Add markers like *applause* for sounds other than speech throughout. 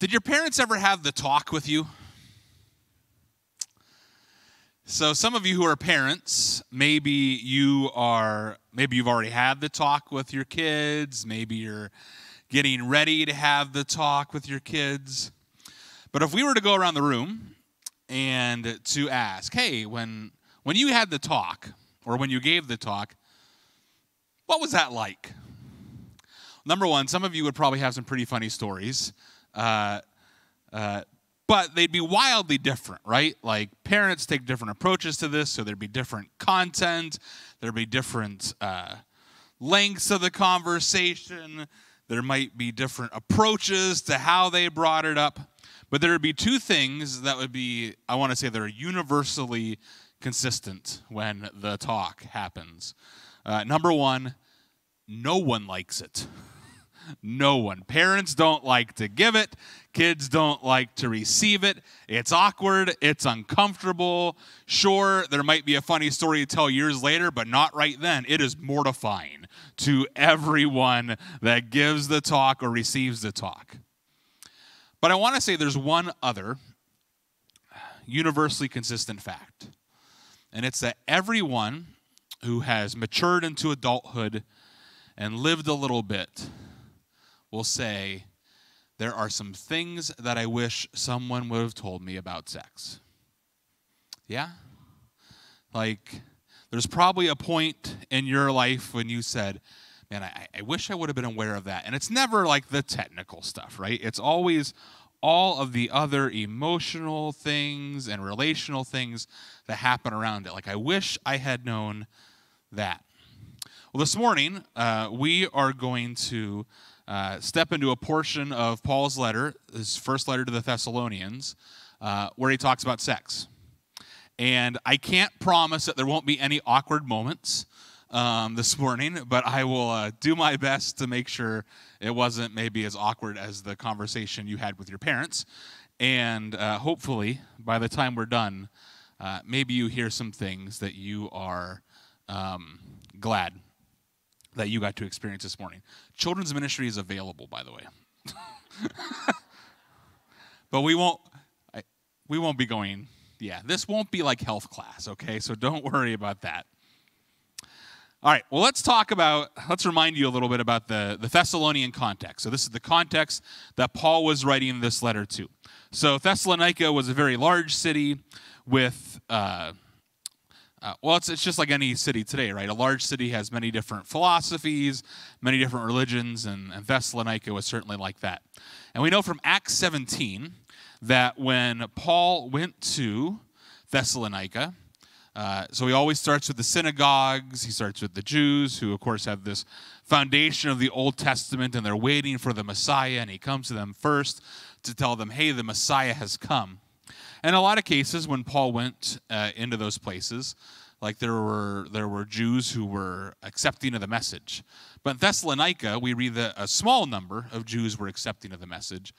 Did your parents ever have the talk with you? So some of you who are parents, maybe you are maybe you've already had the talk with your kids, maybe you're getting ready to have the talk with your kids. But if we were to go around the room and to ask, "Hey, when when you had the talk or when you gave the talk, what was that like?" Number one, some of you would probably have some pretty funny stories. Uh, uh, but they'd be wildly different, right? Like parents take different approaches to this, so there'd be different content, there'd be different uh, lengths of the conversation, there might be different approaches to how they brought it up. But there would be two things that would be, I want to say, that are universally consistent when the talk happens. Uh, number one, no one likes it. *laughs* No one. Parents don't like to give it, kids don't like to receive it. It's awkward, it's uncomfortable. Sure, there might be a funny story to tell years later, but not right then. It is mortifying to everyone that gives the talk or receives the talk. But I want to say there's one other universally consistent fact, and it's that everyone who has matured into adulthood and lived a little bit will say, There are some things that I wish someone would have told me about sex. Yeah? Like, there's probably a point in your life when you said, Man, I, I wish I would have been aware of that. And it's never like the technical stuff, right? It's always all of the other emotional things and relational things that happen around it. Like, I wish I had known that. Well, this morning, uh, we are going to uh, step into a portion of Paul's letter, his first letter to the Thessalonians, uh, where he talks about sex. And I can't promise that there won't be any awkward moments um, this morning, but I will uh, do my best to make sure it wasn't maybe as awkward as the conversation you had with your parents. And uh, hopefully, by the time we're done, uh, maybe you hear some things that you are um, glad that you got to experience this morning. Children's ministry is available, by the way. *laughs* but we won't I, we won't be going yeah this won't be like health class okay so don't worry about that all right well let's talk about let's remind you a little bit about the, the thessalonian context so this is the context that paul was writing this letter to so thessalonica was a very large city with uh, uh, well, it's, it's just like any city today, right? A large city has many different philosophies, many different religions, and, and Thessalonica was certainly like that. And we know from Acts 17 that when Paul went to Thessalonica, uh, so he always starts with the synagogues, he starts with the Jews, who, of course, have this foundation of the Old Testament, and they're waiting for the Messiah, and he comes to them first to tell them, hey, the Messiah has come. And a lot of cases, when Paul went uh, into those places, like there were there were Jews who were accepting of the message. But in Thessalonica, we read that a small number of Jews were accepting of the message,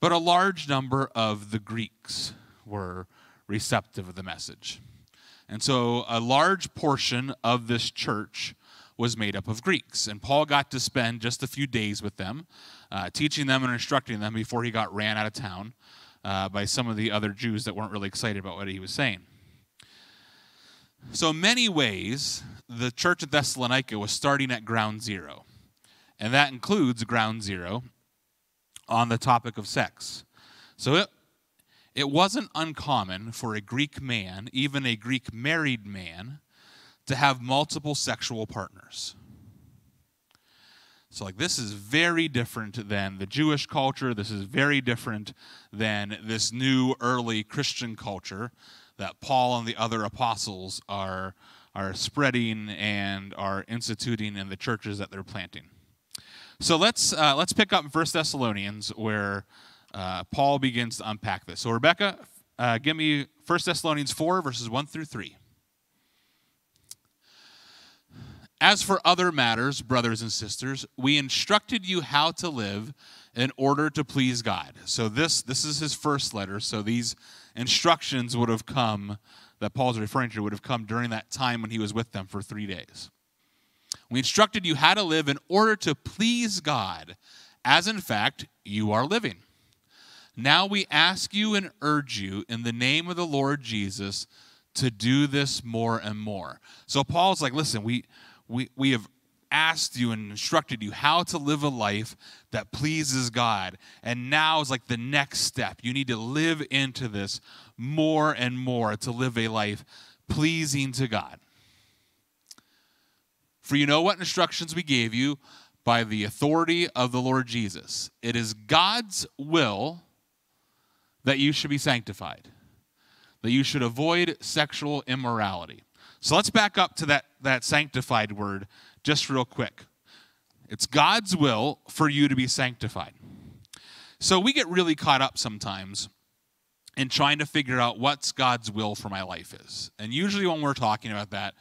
but a large number of the Greeks were receptive of the message. And so a large portion of this church was made up of Greeks. And Paul got to spend just a few days with them, uh, teaching them and instructing them before he got ran out of town uh, by some of the other Jews that weren't really excited about what he was saying. So, in many ways, the church at Thessalonica was starting at ground zero, and that includes ground zero on the topic of sex. So, it, it wasn't uncommon for a Greek man, even a Greek married man, to have multiple sexual partners. So, like, this is very different than the Jewish culture. This is very different than this new early Christian culture that Paul and the other apostles are, are spreading and are instituting in the churches that they're planting. So, let's, uh, let's pick up in 1 Thessalonians where uh, Paul begins to unpack this. So, Rebecca, uh, give me 1 Thessalonians 4, verses 1 through 3. As for other matters, brothers and sisters, we instructed you how to live in order to please God. So this this is his first letter. So these instructions would have come that Paul's referring to would have come during that time when he was with them for 3 days. We instructed you how to live in order to please God, as in fact you are living. Now we ask you and urge you in the name of the Lord Jesus to do this more and more. So Paul's like, listen, we we we have asked you and instructed you how to live a life that pleases God. And now is like the next step. You need to live into this more and more to live a life pleasing to God. For you know what instructions we gave you by the authority of the Lord Jesus. It is God's will that you should be sanctified, that you should avoid sexual immorality. So let's back up to that, that sanctified word just real quick. It's God's will for you to be sanctified. So we get really caught up sometimes in trying to figure out what's God's will for my life is. And usually when we're talking about that,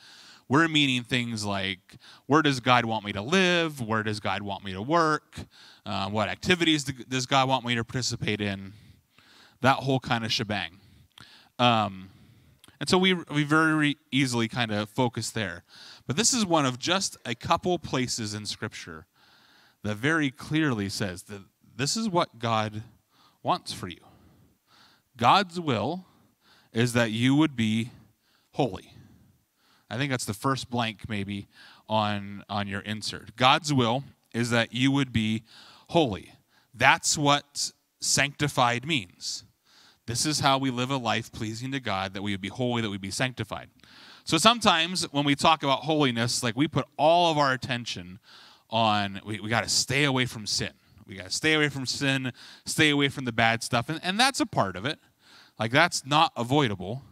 we're meaning things like where does God want me to live? Where does God want me to work? Uh, what activities does God want me to participate in? That whole kind of shebang. Um, and so we, we very easily kind of focus there. But this is one of just a couple places in Scripture that very clearly says that this is what God wants for you. God's will is that you would be holy. I think that's the first blank maybe on on your insert. God's will is that you would be holy. That's what sanctified means. This is how we live a life pleasing to God, that we would be holy, that we be sanctified. So sometimes when we talk about holiness, like we put all of our attention on, we, we got to stay away from sin. We got to stay away from sin, stay away from the bad stuff. And, and that's a part of it. Like that's not avoidable.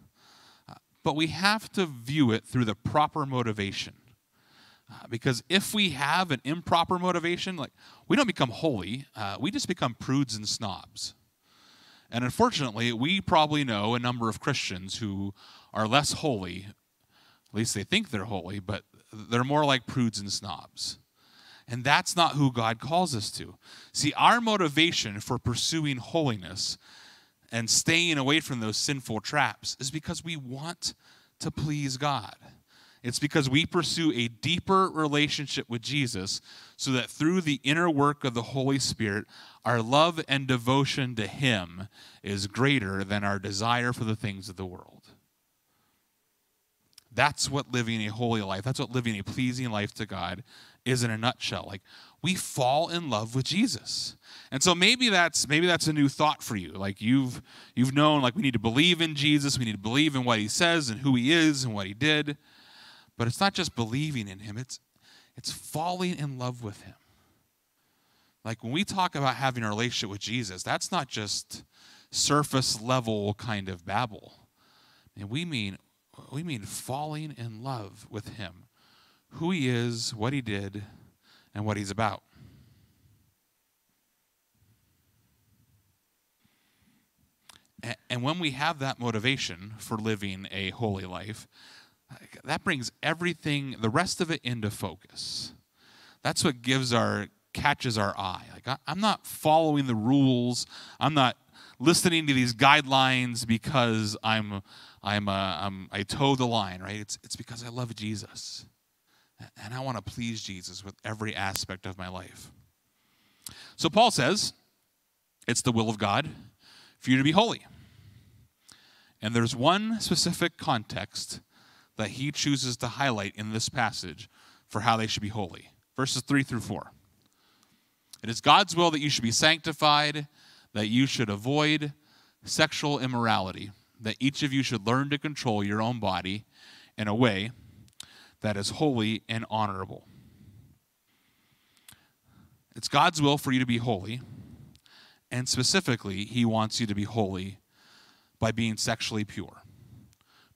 But we have to view it through the proper motivation. Uh, because if we have an improper motivation, like we don't become holy, uh, we just become prudes and snobs. And unfortunately, we probably know a number of Christians who are less holy. At least they think they're holy, but they're more like prudes and snobs. And that's not who God calls us to. See, our motivation for pursuing holiness and staying away from those sinful traps is because we want to please God. It's because we pursue a deeper relationship with Jesus so that through the inner work of the Holy Spirit, our love and devotion to Him is greater than our desire for the things of the world. That's what living a holy life, that's what living a pleasing life to God is in a nutshell. Like we fall in love with Jesus. And so maybe that's maybe that's a new thought for you. Like you've you've known like we need to believe in Jesus, we need to believe in what he says and who he is and what he did. But it's not just believing in him, it's it's falling in love with him. Like when we talk about having a relationship with Jesus, that's not just surface level kind of babble. And we mean we mean falling in love with him. Who he is, what he did, and what he's about. And when we have that motivation for living a holy life, that brings everything, the rest of it, into focus. That's what gives our, catches our eye. Like, I'm not following the rules. I'm not listening to these guidelines because I'm, I'm, a, I'm I toe the line, right? It's, it's because I love Jesus. And I want to please Jesus with every aspect of my life. So Paul says, it's the will of God for you to be holy. And there's one specific context that he chooses to highlight in this passage for how they should be holy. Verses 3 through 4. It is God's will that you should be sanctified, that you should avoid sexual immorality, that each of you should learn to control your own body in a way that is holy and honorable. It's God's will for you to be holy, and specifically, He wants you to be holy by being sexually pure,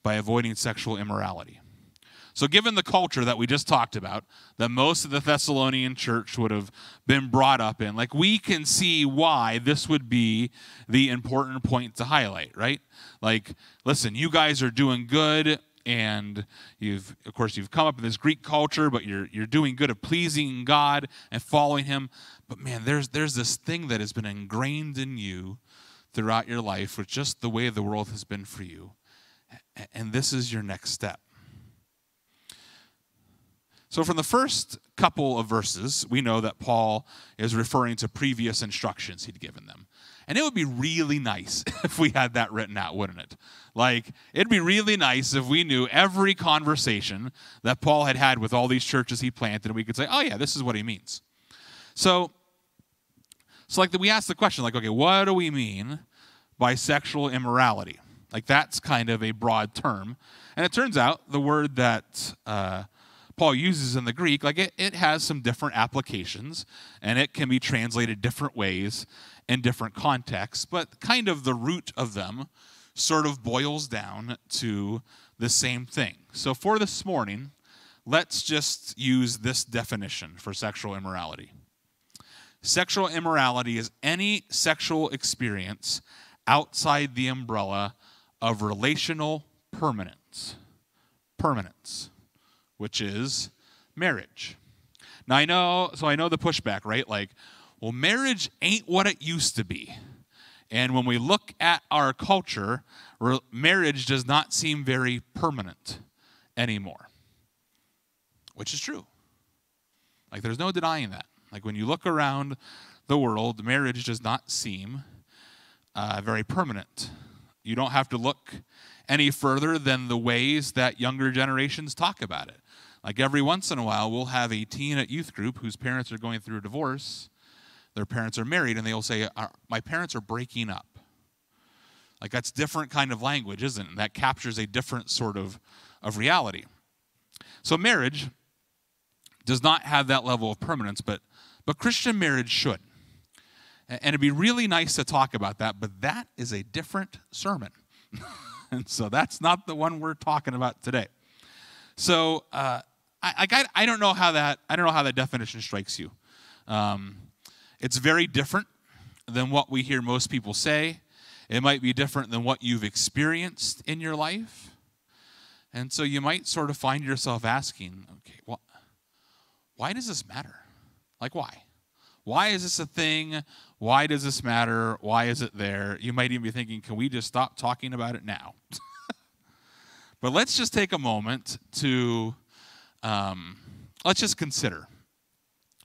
by avoiding sexual immorality. So, given the culture that we just talked about, that most of the Thessalonian church would have been brought up in, like we can see why this would be the important point to highlight, right? Like, listen, you guys are doing good and you've of course you've come up in this greek culture but you're you're doing good of pleasing god and following him but man there's there's this thing that has been ingrained in you throughout your life with just the way the world has been for you and this is your next step so, from the first couple of verses, we know that Paul is referring to previous instructions he'd given them. And it would be really nice *laughs* if we had that written out, wouldn't it? Like, it'd be really nice if we knew every conversation that Paul had had with all these churches he planted, and we could say, oh, yeah, this is what he means. So, so like, we ask the question, like, okay, what do we mean by sexual immorality? Like, that's kind of a broad term. And it turns out the word that uh, Paul uses in the Greek, like, it, it has some different applications, and it can be translated different ways in different contexts, but kind of the root of them sort of boils down to the same thing. So for this morning, let's just use this definition for sexual immorality. Sexual immorality is any sexual experience outside the umbrella of relational permanence. Permanence, which is marriage. Now I know, so I know the pushback, right? Like, well, marriage ain't what it used to be. And when we look at our culture, marriage does not seem very permanent anymore, which is true. Like, there's no denying that. Like, when you look around the world, marriage does not seem uh, very permanent. You don't have to look any further than the ways that younger generations talk about it. Like, every once in a while, we'll have a teen at youth group whose parents are going through a divorce their parents are married and they'll say, My parents are breaking up. Like that's different kind of language, isn't it? That captures a different sort of, of reality. So marriage does not have that level of permanence, but, but Christian marriage should. And it'd be really nice to talk about that, but that is a different sermon. *laughs* and so that's not the one we're talking about today. So uh, I, I, I, don't know how that I don't know how that definition strikes you. Um, it's very different than what we hear most people say. It might be different than what you've experienced in your life. And so you might sort of find yourself asking, okay, well, why does this matter? Like, why? Why is this a thing? Why does this matter? Why is it there? You might even be thinking, can we just stop talking about it now? *laughs* but let's just take a moment to, um, let's just consider.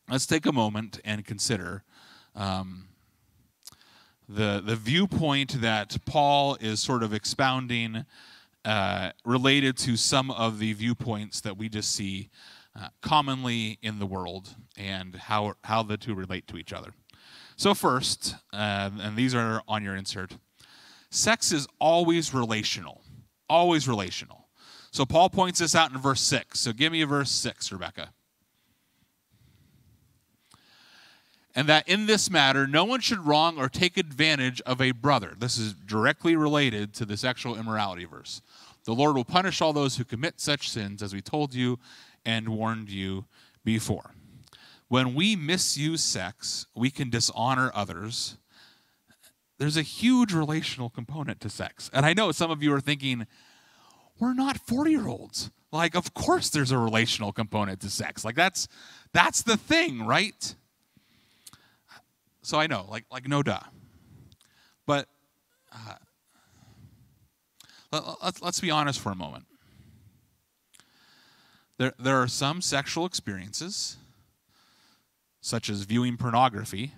Let's take a moment and consider um, the, the viewpoint that Paul is sort of expounding uh, related to some of the viewpoints that we just see uh, commonly in the world and how, how the two relate to each other. So, first, uh, and these are on your insert, sex is always relational. Always relational. So, Paul points this out in verse 6. So, give me verse 6, Rebecca. and that in this matter no one should wrong or take advantage of a brother. This is directly related to the sexual immorality verse. The Lord will punish all those who commit such sins, as we told you and warned you before. When we misuse sex, we can dishonor others. There's a huge relational component to sex. And I know some of you are thinking, we're not 40 year olds. Like, of course there's a relational component to sex. Like, that's, that's the thing, right? So I know, like, like no duh. But uh, let, us let's be honest for a moment. There, there are some sexual experiences, such as viewing pornography,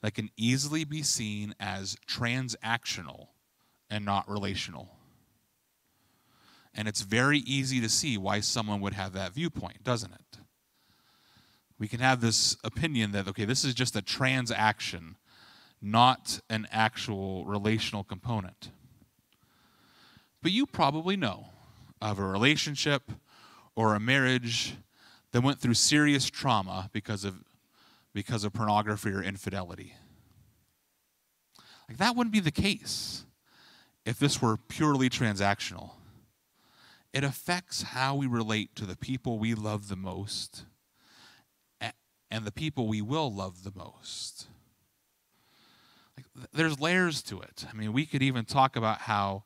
that can easily be seen as transactional and not relational. And it's very easy to see why someone would have that viewpoint, doesn't it? we can have this opinion that, okay, this is just a transaction, not an actual relational component. But you probably know of a relationship or a marriage that went through serious trauma because of, because of pornography or infidelity. Like, that wouldn't be the case if this were purely transactional. It affects how we relate to the people we love the most and the people we will love the most. Like, there's layers to it. I mean, we could even talk about how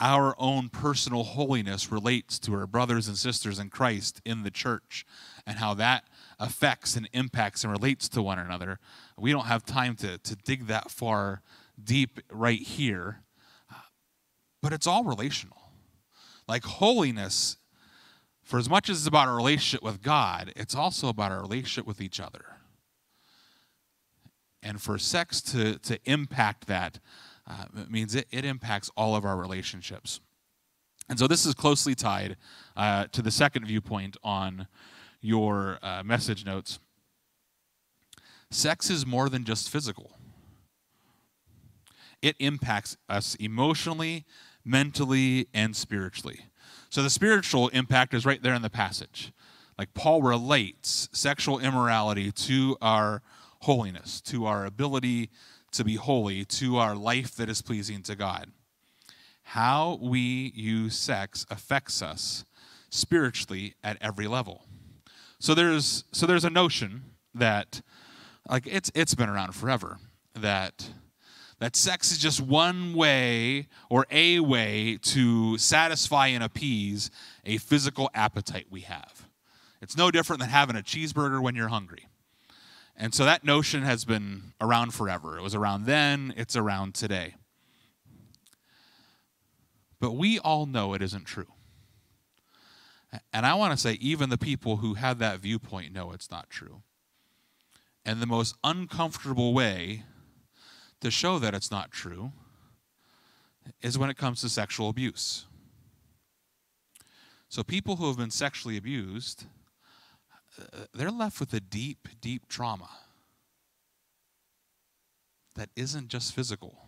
our own personal holiness relates to our brothers and sisters in Christ in the church and how that affects and impacts and relates to one another. We don't have time to, to dig that far deep right here, but it's all relational. Like holiness for as much as it's about our relationship with God, it's also about our relationship with each other. and for sex to, to impact that, uh, it means it, it impacts all of our relationships. And so this is closely tied uh, to the second viewpoint on your uh, message notes. Sex is more than just physical, it impacts us emotionally, mentally, and spiritually. So the spiritual impact is right there in the passage. Like Paul relates sexual immorality to our holiness, to our ability to be holy, to our life that is pleasing to God. How we use sex affects us spiritually at every level. So there's so there's a notion that like it's it's been around forever that that sex is just one way or a way to satisfy and appease a physical appetite we have. It's no different than having a cheeseburger when you're hungry. And so that notion has been around forever. It was around then, it's around today. But we all know it isn't true. And I want to say, even the people who have that viewpoint know it's not true. And the most uncomfortable way to show that it's not true is when it comes to sexual abuse. So, people who have been sexually abused, they're left with a deep, deep trauma that isn't just physical.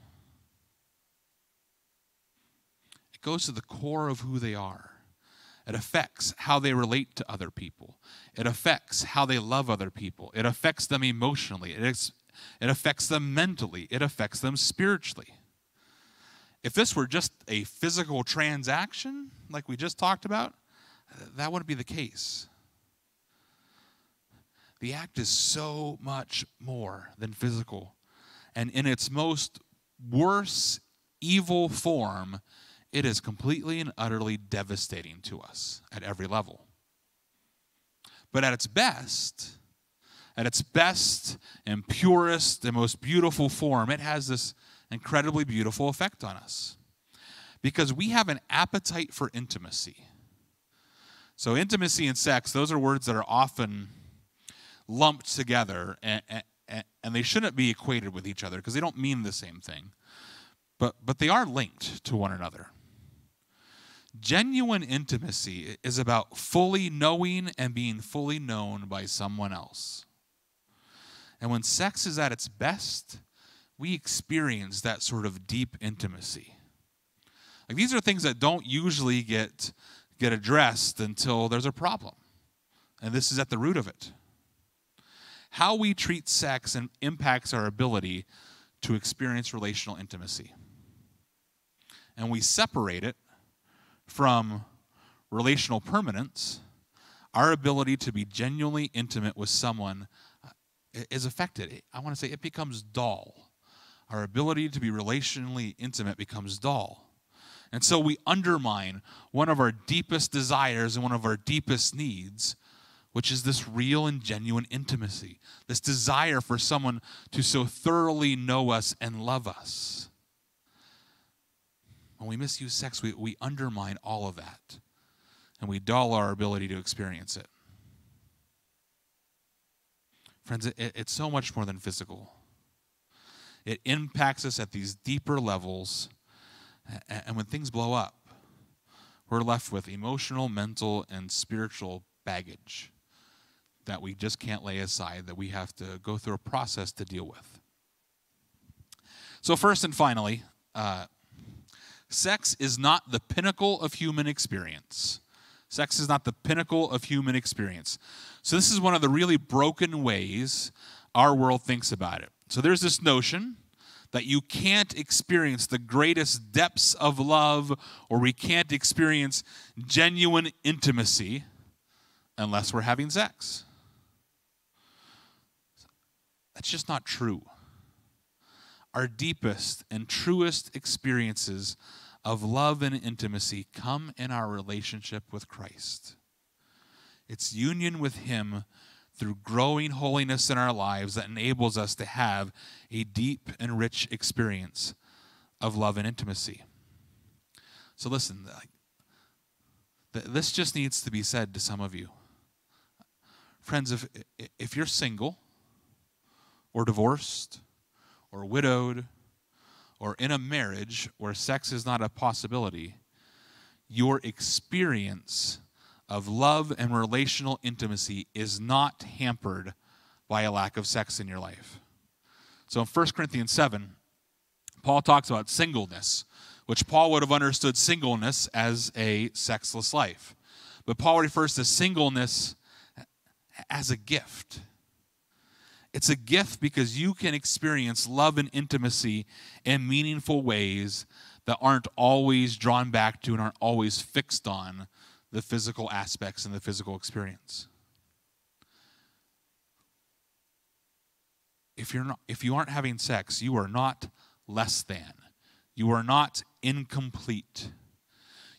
It goes to the core of who they are. It affects how they relate to other people. It affects how they love other people. It affects them emotionally. It, ex- it affects them mentally. It affects them spiritually. If this were just a physical transaction, like we just talked about, that wouldn't be the case. The act is so much more than physical. And in its most worst evil form, it is completely and utterly devastating to us at every level. But at its best, at its best and purest and most beautiful form, it has this incredibly beautiful effect on us. Because we have an appetite for intimacy. So, intimacy and sex, those are words that are often lumped together, and, and, and they shouldn't be equated with each other because they don't mean the same thing. But, but they are linked to one another. Genuine intimacy is about fully knowing and being fully known by someone else. And when sex is at its best, we experience that sort of deep intimacy. Like these are things that don't usually get, get addressed until there's a problem. And this is at the root of it. How we treat sex and impacts our ability to experience relational intimacy. And we separate it from relational permanence, our ability to be genuinely intimate with someone uh, is affected. I want to say it becomes dull. Our ability to be relationally intimate becomes dull. And so we undermine one of our deepest desires and one of our deepest needs, which is this real and genuine intimacy, this desire for someone to so thoroughly know us and love us. When we misuse sex, we, we undermine all of that and we dull our ability to experience it. Friends, it, it's so much more than physical. It impacts us at these deeper levels, and when things blow up, we're left with emotional, mental, and spiritual baggage that we just can't lay aside, that we have to go through a process to deal with. So, first and finally, uh, Sex is not the pinnacle of human experience. Sex is not the pinnacle of human experience. So, this is one of the really broken ways our world thinks about it. So, there's this notion that you can't experience the greatest depths of love or we can't experience genuine intimacy unless we're having sex. That's just not true our deepest and truest experiences of love and intimacy come in our relationship with Christ. It's union with Him through growing holiness in our lives that enables us to have a deep and rich experience of love and intimacy. So, listen, this just needs to be said to some of you. Friends, if, if you're single or divorced, or widowed or in a marriage where sex is not a possibility, your experience of love and relational intimacy is not hampered by a lack of sex in your life. So in 1 Corinthians 7, Paul talks about singleness, which Paul would have understood singleness as a sexless life. But Paul refers to singleness as a gift. It's a gift because you can experience love and intimacy in meaningful ways that aren't always drawn back to and aren't always fixed on the physical aspects and the physical experience. If you're not if you aren't having sex, you are not less than. You are not incomplete.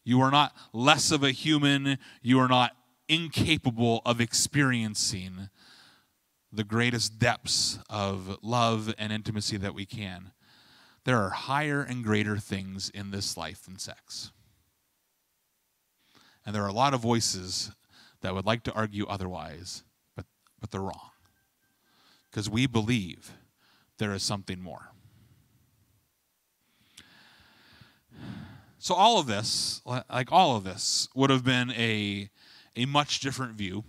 You are not less of a human. You are not incapable of experiencing the greatest depths of love and intimacy that we can. There are higher and greater things in this life than sex. And there are a lot of voices that would like to argue otherwise, but, but they're wrong. Because we believe there is something more. So, all of this, like all of this, would have been a, a much different view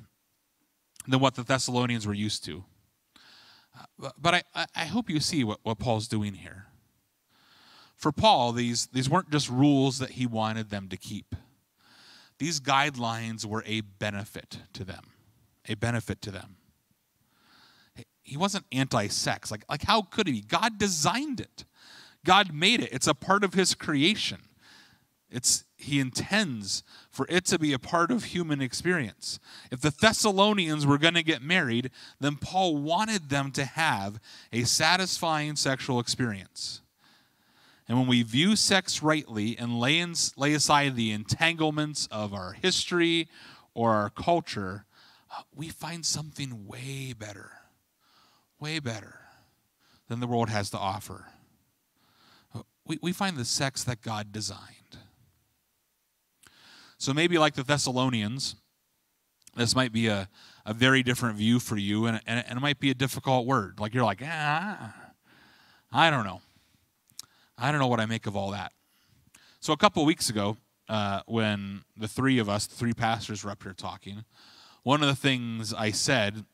than what the Thessalonians were used to. Uh, but I, I hope you see what, what Paul's doing here. For Paul, these, these weren't just rules that he wanted them to keep. These guidelines were a benefit to them. A benefit to them. He wasn't anti sex. Like, like, how could he be? God designed it, God made it. It's a part of his creation. It's he intends for it to be a part of human experience. If the Thessalonians were going to get married, then Paul wanted them to have a satisfying sexual experience. And when we view sex rightly and lay, in, lay aside the entanglements of our history or our culture, we find something way better, way better than the world has to offer. We, we find the sex that God designed. So maybe like the Thessalonians, this might be a, a very different view for you, and, and, it might be a difficult word. Like you're like, ah, I don't know. I don't know what I make of all that. So a couple weeks ago, uh, when the three of us, the three pastors, were up here talking, one of the things I said when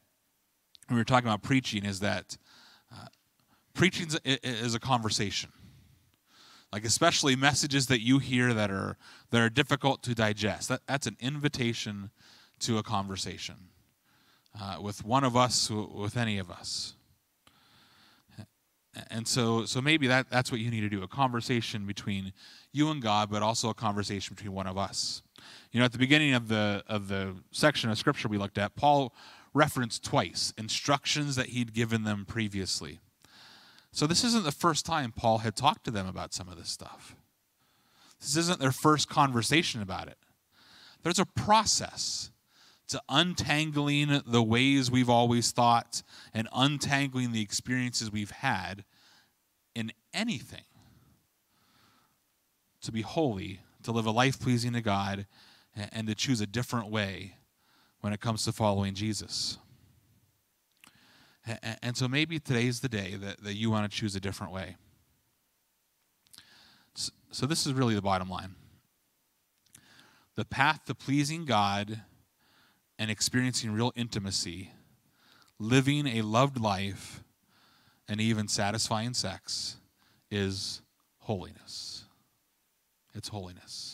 we were talking about preaching is that uh, preaching is a conversation like especially messages that you hear that are that are difficult to digest. That, that's an invitation to a conversation uh, with one of us with any of us. And so so maybe that that's what you need to do a conversation between you and god but also a conversation between one of us. You know at the beginning of the of the section of scripture we looked at paul referenced twice instructions that he'd given them previously so this isn't the first time Paul had talked to them about some of this stuff. This isn't their first conversation about it. There's a process to untangling the ways we've always thought and untangling the experiences we've had in anything. To be holy, to live a life pleasing to God, and to choose a different way when it comes to following Jesus. And so maybe today's the day that, that you want to choose a different way. So, this is really the bottom line the path to pleasing God and experiencing real intimacy, living a loved life, and even satisfying sex is holiness. It's holiness.